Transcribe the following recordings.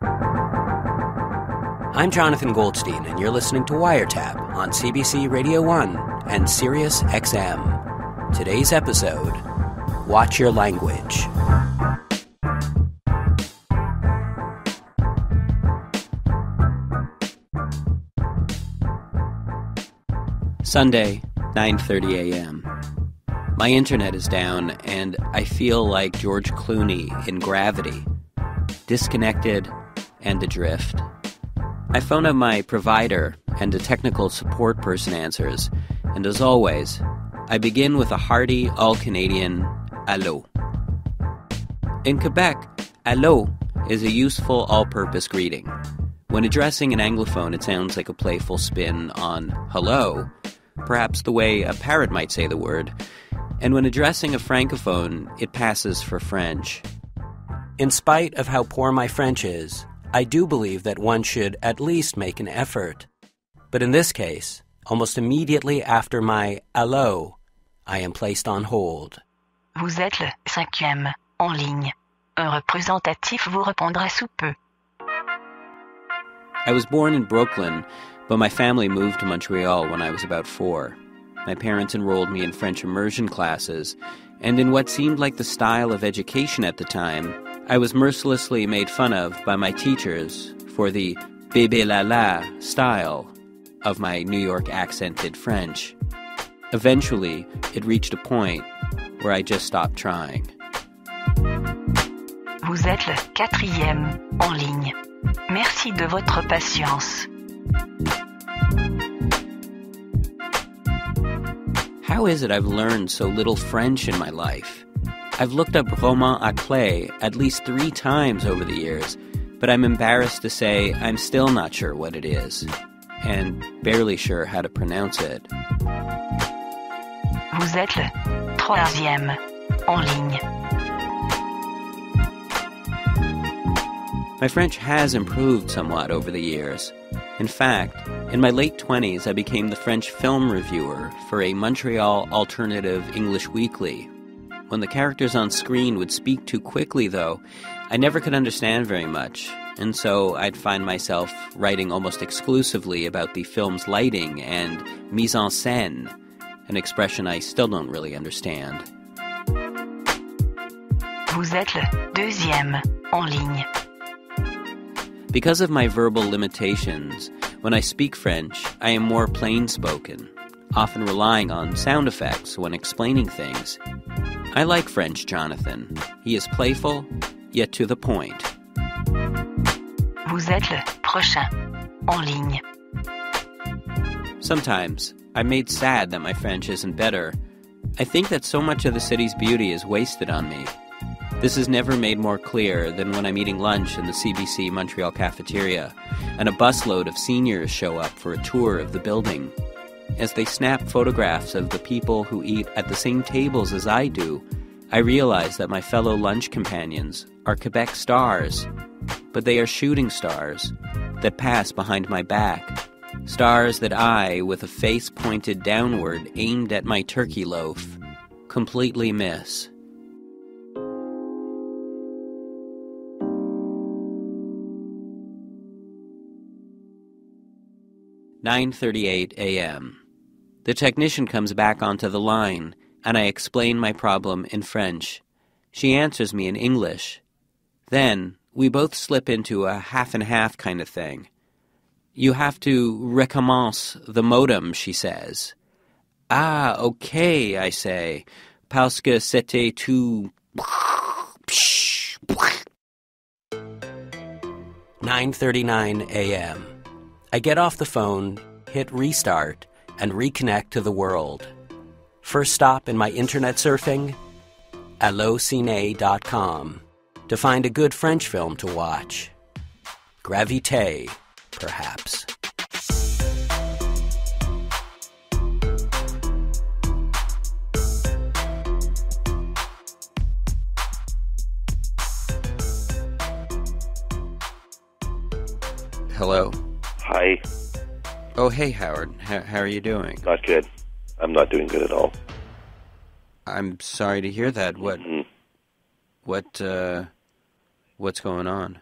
I'm Jonathan Goldstein, and you're listening to Wiretap on CBC Radio 1 and Sirius XM. Today's episode Watch Your Language. Sunday, 9:30 a.m. My internet is down and I feel like George Clooney in Gravity, disconnected and adrift. I phone up my provider and a technical support person answers, and as always, I begin with a hearty all Canadian allo. In Quebec, allo is a useful all purpose greeting. When addressing an Anglophone, it sounds like a playful spin on hello, perhaps the way a parrot might say the word, and when addressing a Francophone, it passes for French. In spite of how poor my French is, I do believe that one should at least make an effort. But in this case, almost immediately after my hello, I am placed on hold. Vous êtes le cinquième en ligne. Un représentatif vous répondra sous peu. I was born in Brooklyn, but my family moved to Montreal when I was about four. My parents enrolled me in French immersion classes, and in what seemed like the style of education at the time, I was mercilessly made fun of by my teachers for the bébé la la style of my New York accented French. Eventually, it reached a point where I just stopped trying. Vous êtes le quatrième en ligne. Merci de votre patience. How is it I've learned so little French in my life? I've looked up roman à clef at least three times over the years, but I'm embarrassed to say I'm still not sure what it is, and barely sure how to pronounce it. Vous êtes le troisième en ligne. My French has improved somewhat over the years. In fact, in my late 20s, I became the French film reviewer for a Montreal alternative English weekly. When the characters on screen would speak too quickly, though, I never could understand very much, and so I'd find myself writing almost exclusively about the film's lighting and mise en scène, an expression I still don't really understand. Vous êtes le deuxième en ligne. Because of my verbal limitations, when I speak French, I am more plain spoken, often relying on sound effects when explaining things. I like French Jonathan. He is playful, yet to the point. Vous êtes le prochain en ligne. Sometimes, I'm made sad that my French isn't better. I think that so much of the city's beauty is wasted on me. This is never made more clear than when I'm eating lunch in the CBC Montreal cafeteria, and a busload of seniors show up for a tour of the building. As they snap photographs of the people who eat at the same tables as I do, I realize that my fellow lunch companions are Quebec stars, but they are shooting stars that pass behind my back. Stars that I, with a face pointed downward aimed at my turkey loaf, completely miss. Nine thirty-eight a.m. The technician comes back onto the line, and I explain my problem in French. She answers me in English. Then we both slip into a half and half kind of thing. You have to recommence the modem, she says. Ah, okay, I say, parce que c'était tout. 9:39 a.m. I get off the phone, hit restart, and reconnect to the world. First stop in my internet surfing, allocine.com, to find a good French film to watch. Gravité, perhaps. Hello. Hi. Oh, hey, Howard. How, how are you doing? Not good. I'm not doing good at all. I'm sorry to hear that. What? Mhm. What? Uh, what's going on?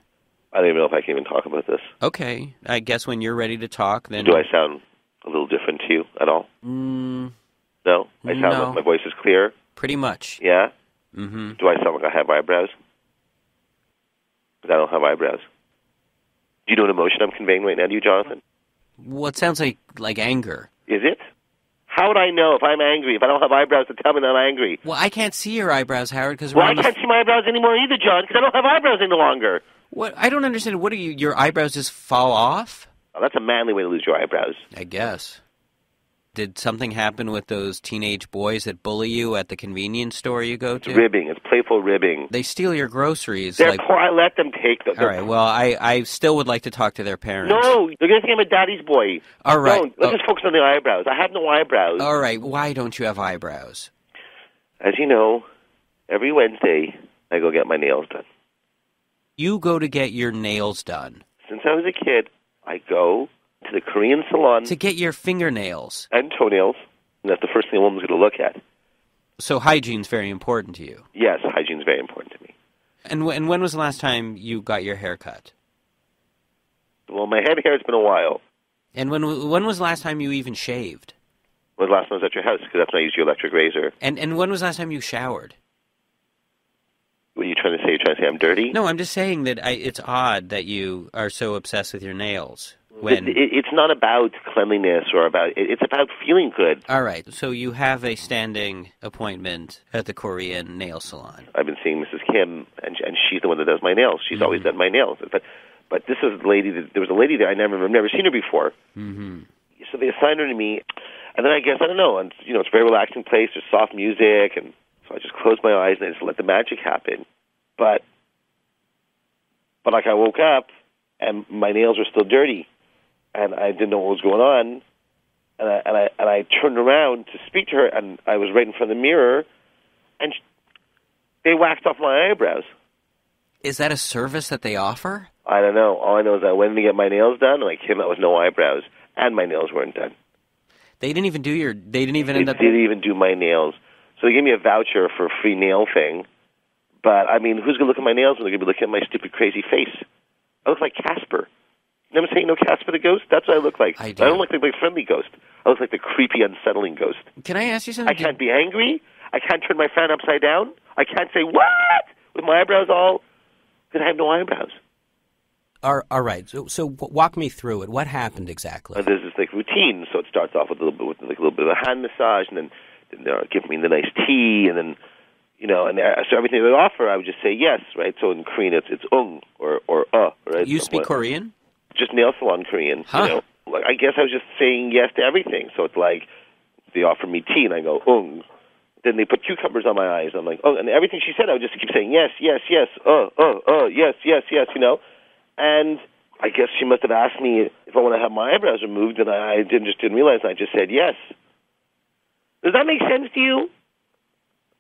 I don't even know if I can even talk about this. Okay, I guess when you're ready to talk, then Do I sound a little different to you at all? Mm, No? I sound No. like my voice is clear? pretty much. Yeah? Mm -hmm. Do I sound like I have eyebrows? Because I don't have eyebrows. Do you know what emotion I'm conveying right now to you, Jonathan? Well, it sounds like like anger. Is it? How would I know if I'm angry, if I don't have eyebrows to tell me that I'm angry? Well, I can't see your eyebrows, Howard, because Well, I can't see my eyebrows anymore either, John, because I don't have eyebrows any longer. What? I don't understand. What are you? Your eyebrows just fall off? Well, that's a manly way to lose your eyebrows. I guess. Did something happen with those teenage boys that bully you at the convenience store you go It's to? ribbing. It's playful ribbing. They steal your groceries. They're like, poor. I let them take them. all right. Well, I I still would like to talk to their parents. No, they're going to think I'm a daddy's boy. All right. Don't. Let's Oh. just focus on the eyebrows. I have no eyebrows. All right. Why don't you have eyebrows? As you know, every Wednesday I go get my nails done. You go to get your nails done Since I was a kid, I go to the Korean salon to get your fingernails. and toenails. And that's the first thing a woman's going to look at. So hygiene's very important to you. Yes, hygiene's very important to me. And w- and when was the last time you got your hair cut? Well, my head hair has been a while. And when when was the last time you even shaved? When was the last time I was at your house? Because that's when I used your electric razor. And and when was the last time you showered? What are you trying to say? You're trying to say I'm dirty? No, I'm just saying that I, it's odd that you are so obsessed with your nails. When It, it, it's not about cleanliness or about. It's about feeling good. all right, so you have a standing appointment at the Korean nail salon. I've been seeing Mrs. Kim, and and she's the one that does my nails. She's always Mm-hmm. done my nails. But but this is the lady. That, there was a lady there I never I've never seen her before. hmm So they assigned her to me, and then I guess I don't know. And you know, it's a very relaxing place. There's soft music, and so I just closed my eyes and I just let the magic happen. But but like I woke up and my nails were still dirty, and I didn't know what was going on. And I and I and I turned around to speak to her, and I was right in front of the mirror, and sh- they waxed off my eyebrows. Is that a service that they offer? I don't know. All I know is I went in to get my nails done, and I came out with no eyebrows, and my nails weren't done. They didn't even do your. They didn't even They end up. They didn't even do my nails. So they gave me a voucher for a free nail thing. But I mean, who's gonna look at my nails when they're gonna be looking at my stupid, crazy face? I look like Casper. Never seen no Casper the ghost? That's what I look like. I do. don't look like the friendly ghost. I look like the creepy, unsettling ghost. Can I ask you something? I can't be angry. I can't turn my frown upside down. I can't say what with my eyebrows all because I have no eyebrows. All, all right. So, so walk me through it. What happened exactly? Uh, there's this like routine. So it starts off with a little bit with like a little bit of a hand massage, and then, then they'll give me the nice tea, and then you know, and uh, so everything they offer, I would just say yes, right? So in Korean, it's it's ung or or uh, right? You speak Korean? Just nail salon Korean. Huh. You know, like I guess I was just saying yes to everything. So it's like they offer me tea, and I go ung. Then they put cucumbers on my eyes. I'm like, oh, and everything she said, I would just keep saying yes, yes, yes, uh, uh, uh, yes, yes, yes, you know. And I guess she must have asked me if I want to have my eyebrows removed, and I, didn't just didn't realize. And I just said yes. Does that make sense to you?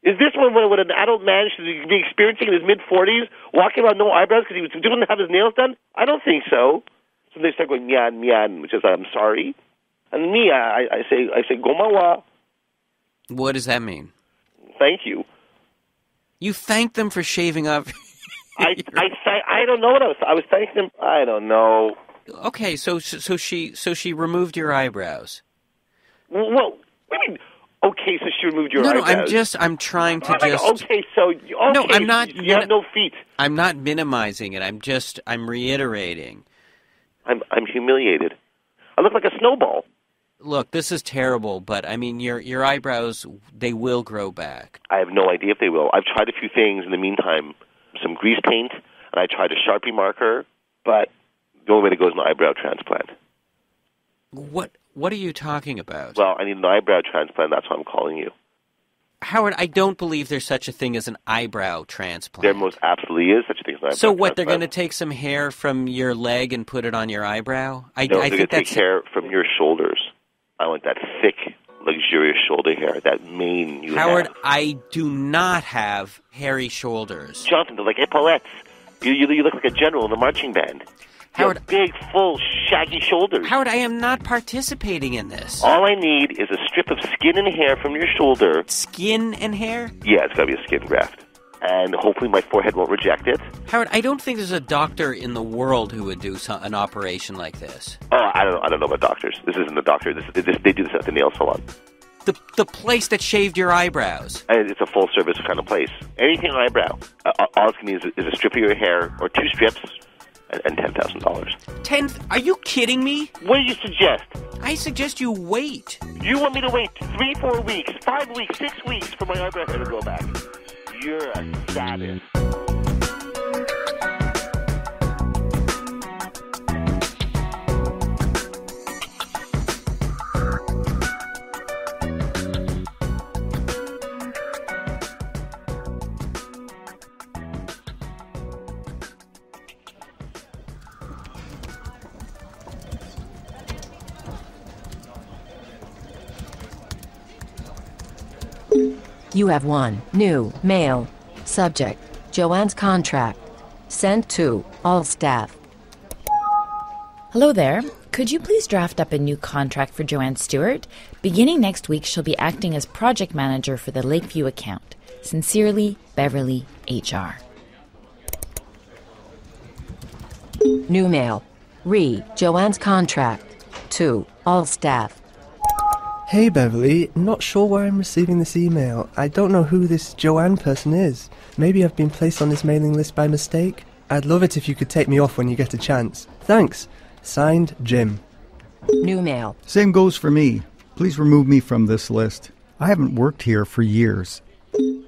Is this what, what an adult man should be experiencing in his mid forties, walking around no eyebrows because he was doing have his nails done? I don't think so. So they start going mian mian, which is I'm sorry. And me, I, I say I say gomawa, What does that mean? thank you. You thank them for shaving up. I I th- I don't know what I was. I was thanking them. I don't know. okay, so so she so she removed your eyebrows. Well, what do you mean? Okay, so she removed your no, no. I'm just I'm trying to I'm like, just okay, so okay, No, I'm not- You have no feet. I'm not minimizing it. I'm just I'm reiterating. I'm I'm humiliated. I look like a snowball. Look, this is terrible, but I mean your your eyebrows they will grow back. I have no idea if they will. I've tried a few things in the meantime, some grease paint, and I tried a Sharpie marker, but the only way to go is an eyebrow transplant. What what are you talking about? Well, I need an eyebrow transplant. That's why I'm calling you. Howard, I don't believe there's such a thing as an eyebrow transplant. There most absolutely is such a thing as an eyebrow so what? They're going to take some hair from your leg and put it on your eyebrow? I, No, I they're going to take hair from your shoulders. I want that thick, luxurious shoulder hair, that mane you Howard. have. I do not have hairy shoulders. Jonathan, they're like epaulettes. You, you, you look like a general in a marching band. Howard- big, full, shaggy shoulders. Howard, I am not participating in this. All I need is a strip of skin and hair from your shoulder. Skin and hair? Yeah, it's got to be a skin graft. and hopefully my forehead won't reject it. Howard, I don't think there's a doctor in the world who would do some, an operation like this. Oh, I don't, I don't know about doctors. This isn't a doctor. This, this they do this at the nail salon. The the place that shaved your eyebrows. And it's a full service kind of place. Anything eyebrow. Uh, all it's going to need is, is a strip of your hair or two strips and, ten thousand dollars. Ten? Are you kidding me? What do you suggest? I suggest you wait. You want me to wait three, four weeks, five weeks, six weeks for my eyebrow hair to grow back? You're a sadist. You have one new mail. Subject Joanne's contract. Sent to all staff. Hello there. Could you please draft up a new contract for Joanne Stewart? Beginning next week, she'll be acting as project manager for the Lakeview account. Sincerely, Beverly HR. New mail. Re Joanne's contract. To all staff. Hey Beverly, not sure why I'm receiving this email. I don't know who this Joanne person is. Maybe I've been placed on this mailing list by mistake. I'd love it if you could take me off when you get a chance. Thanks. Signed, Jim. New mail. Same goes for me. Please remove me from this list. I haven't worked here for years.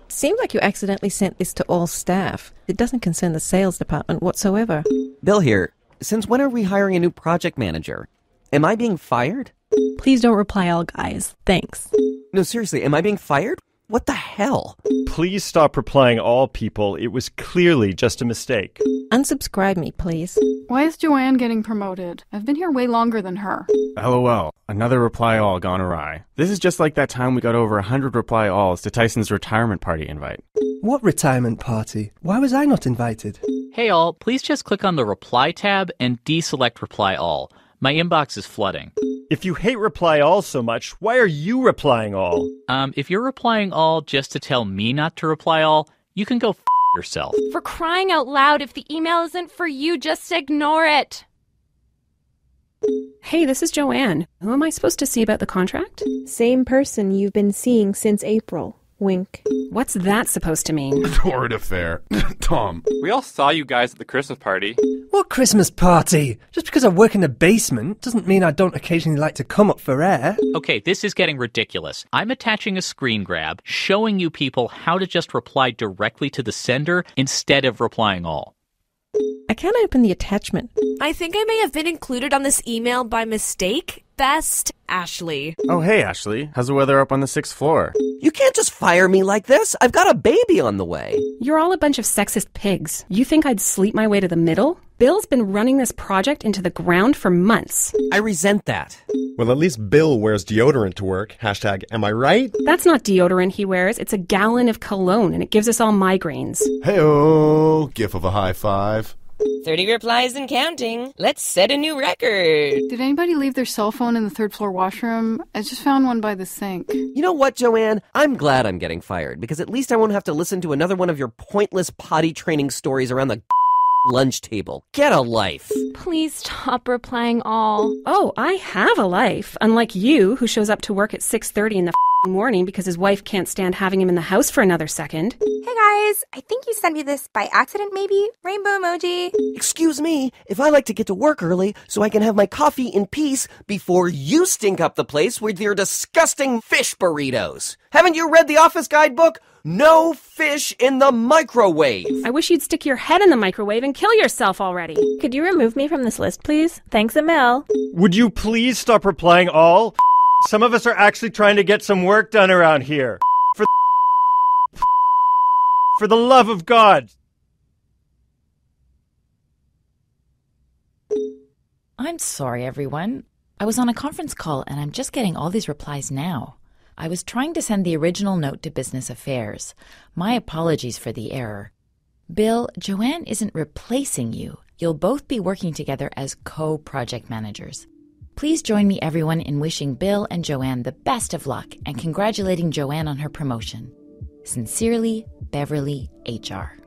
Seemed like you accidentally sent this to all staff. It doesn't concern the sales department whatsoever. Bill here. Since when are we hiring a new project manager? Am I being fired? Please don't reply all guys. Thanks. No, seriously, am I being fired? What the hell? Please stop replying all people. It was clearly just a mistake. Unsubscribe me, please. Why is Joanne getting promoted? I've been here way longer than her. LOL. Another reply all gone awry. This is just like that time we got over a hundred reply alls to Tyson's retirement party invite. What retirement party? Why was I not invited? Hey all, please just click on the reply tab and deselect reply all. My inbox is flooding. If you hate reply all so much, why are you replying all? Um, if you're replying all just to tell me not to reply all, you can go f- yourself. For crying out loud, if the email isn't for you, just ignore it. Hey, this is Joanne. Who am I supposed to see about the contract? Same person you've been seeing since April. Wink. What's that supposed to mean? Torrid affair. Tom. We all saw you guys at the Christmas party. What Christmas party? Just because I work in the basement doesn't mean I don't occasionally like to come up for air. Okay, this is getting ridiculous. I'm attaching a screen grab showing you people how to just reply directly to the sender instead of replying all. I can't open the attachment. I think I may have been included on this email by mistake. Best, Ashley. Oh, hey, Ashley. How's the weather up on the sixth floor? You can't just fire me like this. I've got a baby on the way. You're all a bunch of sexist pigs. You think I'd sleep my way to the middle? Bill's been running this project into the ground for months. I resent that. Well, at least Bill wears deodorant to work. Hashtag, am I right? That's not deodorant he wears. It's a gallon of cologne, and it gives us all migraines. Hey-oh, gif of a high five. 30 replies and counting. Let's set a new record. Did anybody leave their cell phone in the third floor washroom? I just found one by the sink. You know what, Joanne? I'm glad I'm getting fired because at least I won't have to listen to another one of your pointless potty training stories around the lunch table. Get a life. Please stop replying all. Oh, I have a life, unlike you who shows up to work at 6:30 in the morning because his wife can't stand having him in the house for another second. Hey guys, I think you sent me this by accident maybe? Rainbow emoji. Excuse me, if I like to get to work early so I can have my coffee in peace before you stink up the place with your disgusting fish burritos. Haven't you read the office guidebook? No fish in the microwave. I wish you'd stick your head in the microwave and kill yourself already. Could you remove me from this list, please? Thanks, Amel. Would you please stop replying all? Some of us are actually trying to get some work done around here. For for the love of God. I'm sorry, everyone. I was on a conference call and I'm just getting all these replies now. I was trying to send the original note to Business Affairs. My apologies for the error. Bill, Joanne isn't replacing you. You'll both be working together as co project managers. Please join me, everyone, in wishing Bill and Joanne the best of luck and congratulating Joanne on her promotion. Sincerely, Beverly HR.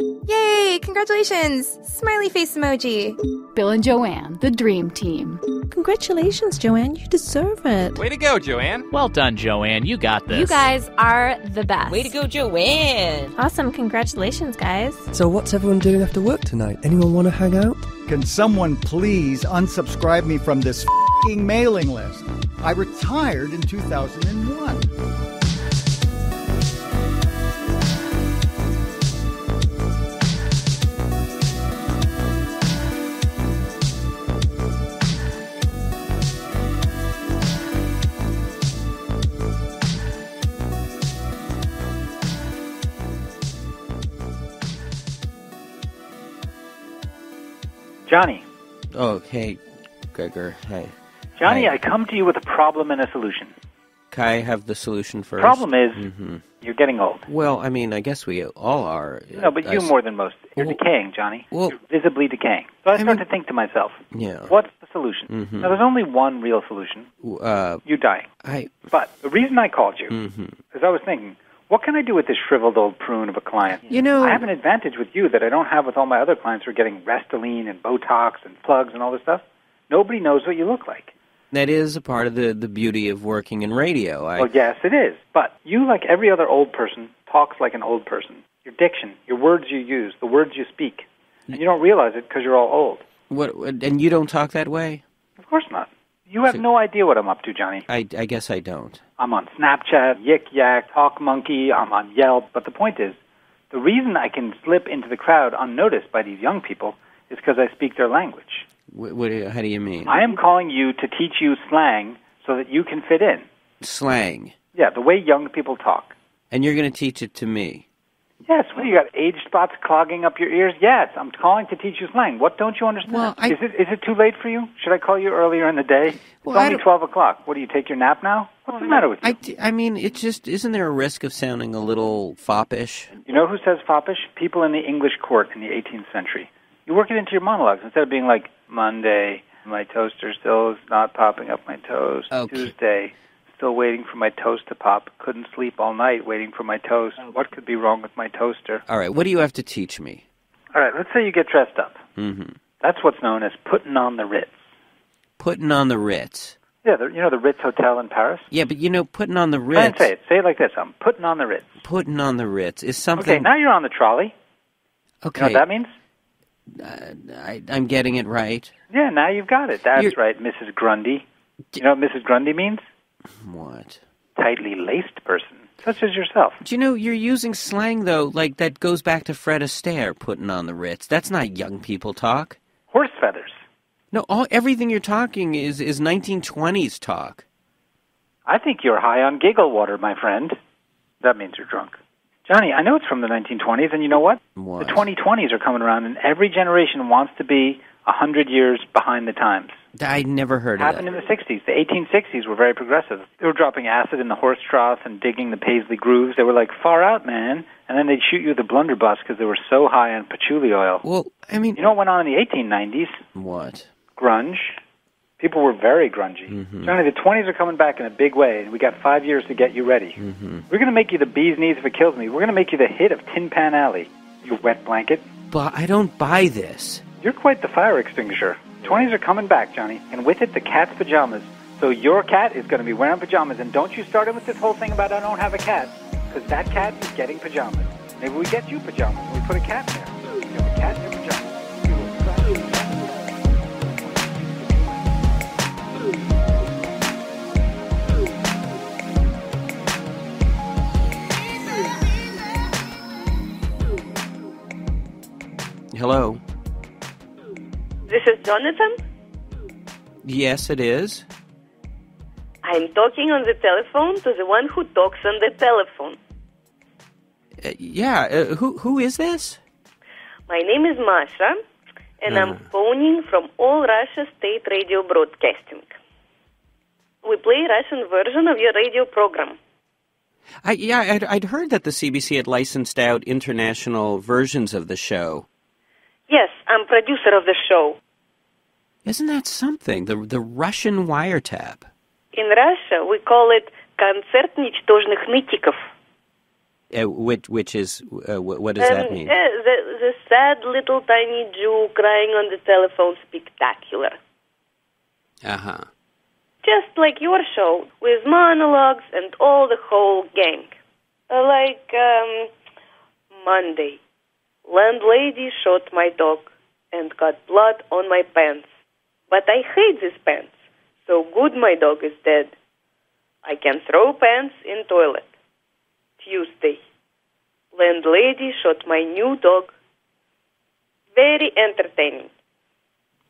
Yay! Congratulations! Smiley face emoji. Bill and Joanne, the dream team. Congratulations, Joanne. You deserve it. Way to go, Joanne. Well done, Joanne. You got this. You guys are the best. Way to go, Joanne. Awesome. Congratulations, guys. So, what's everyone doing after work tonight? Anyone want to hang out? Can someone please unsubscribe me from this fing mailing list? I retired in 2001. Johnny. Oh, hey, Gregor. Hey. Johnny, Hi. I come to you with a problem and a solution. Can I have the solution first? Problem is, hmm you're getting old. Well, I mean, I guess we all are. No, but I you s- more than most. You're decaying, Johnny. you're visibly decaying. So I start to think to myself, Yeah. what's the solution? Mhm. Now, there's only one real solution. Uh, You dying. I. But the reason I called you hmm is I was thinking, what can I do with this shriveled old prune of a client? You know- I have an advantage with you that I don't have with all my other clients who are getting Restylane and Botox and plugs and all this stuff. Nobody knows what you look like. That is a part of the, the beauty of working in radio. I, Well, yes, it is. But you, like every other old person, talks like an old person. Your diction, your words you use, the words you speak. And you don't realize it because you're all old. what, and you don't talk that way? Of course not. You have no idea what I'm up to, Johnny. I, I guess I don't. I'm on Snapchat, Yik Yak, Talk Monkey, I'm on Yelp. But the point is, the reason I can slip into the crowd unnoticed by these young people is because I speak their language. What, what, how do you mean? I am calling you to teach you slang so that you can fit in. Slang. Yeah, the way young people talk. And you're going to teach it to me. Yes, what do you got? Age spots clogging up your ears? Yes, I'm calling to teach you slang. What don't you understand? is it is it too late for you? Should I call you earlier in the day? Well, it's only twelve o'clock. What do you take your nap now? What's the matter with you? I, I mean, it just isn't there a risk of sounding a little foppish? You know who says foppish? People in the English court in the 18th century. You work it into your monologues instead of being like Monday, my toaster still is not popping up my toast. Okay. Tuesday, still waiting for my toast to pop. Couldn't sleep all night waiting for my toast. What could be wrong with my toaster? All right, what do you have to teach me? All right, let's say you get dressed up. hmm That's what's known as putting on the Ritz. Putting on the Ritz. Yeah, the, you know the Ritz Hotel in Paris. Yeah, but you know, putting on the Try and Ritz. say it. Say it like this. I'm putting on the Ritz. Putting on the Ritz is something. Okay, now you're on the trolley. Okay. You know what that means? I, I'm getting it right. Yeah, now you've got it. That's You're- right, Mrs. Grundy. You know what Mrs. Grundy means? What? Tightly laced person, such as yourself. Do you know you're using slang though, like that goes back to Fred Astaire putting on the Ritz. That's not young people talk. Horse feathers. No, all everything you're talking is is 1920s talk. I think you're high on giggle water, my friend. That means you're drunk. Johnny, I know it's from the 1920s, and you know what? What? The 2020s are coming around, and every generation wants to be a hundred years behind the times. I never heard of happened in the 60s. The 1860s were very progressive. They were dropping acid in the horse troughs and digging the paisley grooves. They were like, far out, man. And then they'd shoot you with a blunderbuss because they were so high on patchouli oil. Well, I mean... You know what went on in the 1890s? What? Grunge. People were very grungy. Mm-hmm. Johnny, the 20s are coming back in a big way, and we got five years to get you ready. Mm-hmm. We're going to make you the bee's knees if it kills me. We're going to make you the hit of Tin Pan Alley, you wet blanket. But I don't buy this. You're quite the fire extinguisher. 20s are coming back, Johnny, and with it, the cat's pajamas. So your cat is going to be wearing pajamas, and don't you start in with this whole thing about I don't have a cat, because that cat is getting pajamas. Maybe we get you pajamas, and we put a cat there. You a cat in Jonathan. Yes, it is. I'm talking on the telephone to the one who talks on the telephone. Uh, yeah. Uh, who who is this? My name is Masha, and I'm phoning from All Russia State Radio Broadcasting. We play Russian version of your radio program. I, yeah, I'd, I'd heard that the CBC had licensed out international versions of the show. Yes, I'm producer of the show. Isn't that something? The the Russian wiretap. In Russia, we call it Концерт ничтожных нытиков. Uh, which which is uh, wh- what does that Um, mean? uh, the, the sad little tiny Jew crying on the telephone spectacular. Uh huh. Just like your show, with monologues and all the whole gang. Uh, like, um, Monday. Landlady shot my dog and got blood on my pants. But I hate these pants. So good my dog is dead. I can throw pants in toilet. Tuesday. Landlady shot my new dog. Very entertaining.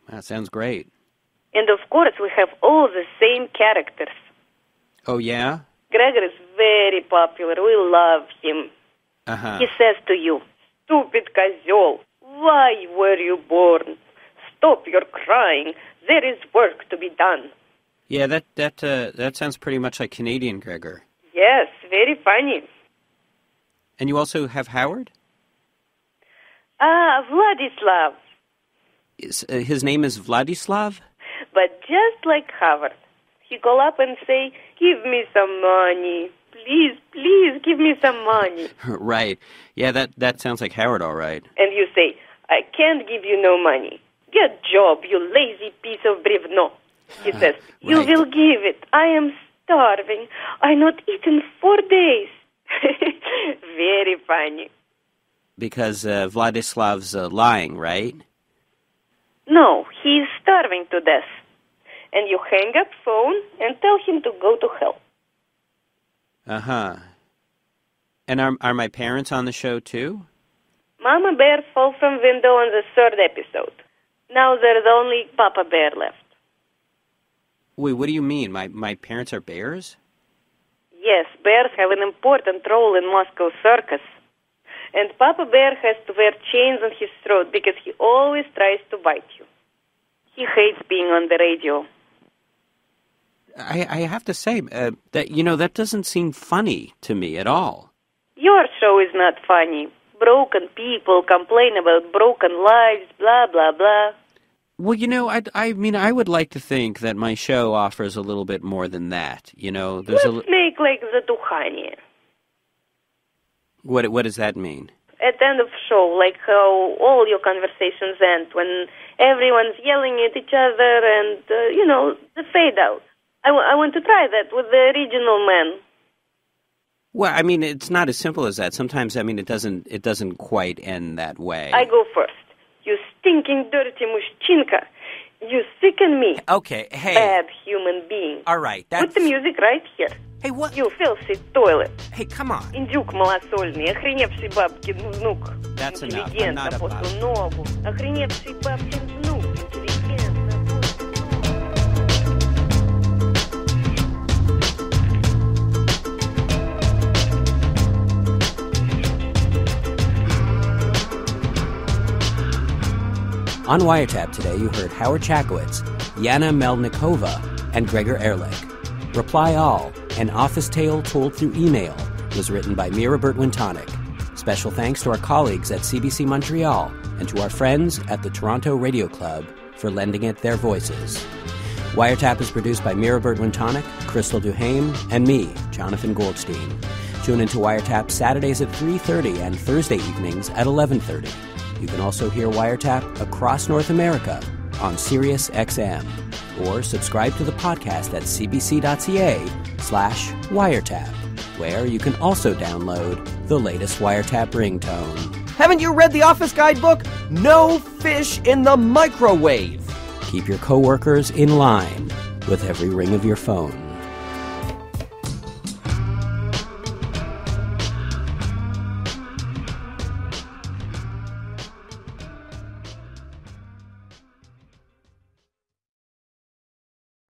That sounds great. And of course, we have all the same characters. Oh yeah. Gregor is very popular. We love him. Uh huh. He says to you, Stupid козел, why were you born? Stop your crying. There is work to be done. Yeah, that that uh, that sounds pretty much like Canadian Gregor. Yes, very funny. And you also have Howard. Ah, Vladislav. Is, uh, his name is Vladislav. But just like Howard, he call up and say, Give me some money. Please, please, give me some money. right. Yeah, that that sounds like Howard, all right. And you say, I can't give you no money. Get job, you lazy piece of brevno. He says, You Right. will give it. I am starving. I not eaten four days. Very funny. Because uh, Vladislav's uh, lying, right? No, he is starving to death. And you hang up phone and tell him to go to hell. Uh huh. And are are my parents on the show too? Mama Bear fall from window on the third episode. Now there's only Papa Bear left. Wait, what do you mean? My my parents are bears? Yes, bears have an important role in Moscow circus. And Papa Bear has to wear chains on his throat because he always tries to bite you. He hates being on the radio. I I have to say uh, that you know that doesn't seem funny to me at all. Your show is not funny. Broken people complain about broken lives, blah, blah, blah. Well, you know, I I mean, I would like to think that my show offers a little bit more than that. You know, there's a Let's li- make like the Tuhani. what what does that mean? At the end of the show, like how all your conversations end when everyone's yelling at each other and, uh, you know, the fade out. I, w- I want to try that with the original man. Well, I mean, it's not as simple as that. Sometimes, I mean, it doesn't it doesn't quite end that way. I go first You stinking dirty mushchinka. You sicken me. Okay, hey. Bad human being. All right, Put that's the music right here. Hey, what? You filthy toilet. Hey, come on. Индюк малосольный, охреневший бабкин внук. That's enough. I'm Интеллигентно not по about ту ногу. Охреневший бабкин внук. On Wiretap today, you heard Howard Chackowicz, Yana Melnikova, and Gregor Ehrlich. Reply All, an office tale told through email, was written by Mira Burt-Wintonick. Special thanks to our colleagues at CBC Montreal and to our friends at the Toronto Radio Club for lending it their voices. Wiretap is produced by Mira Burt-Wintonick, Crystal Duhame, and me, Jonathan Goldstein. Tune into Wiretap Saturdays at 3.30 and Thursday evenings at 11.30. You can also hear Wiretap across North America on Sirius XM or subscribe to the podcast at cbc.ca slash wiretap, where you can also download the latest Wiretap ringtone. Haven't you read the office guidebook? No fish in the microwave. Keep your coworkers in line with every ring of your phone.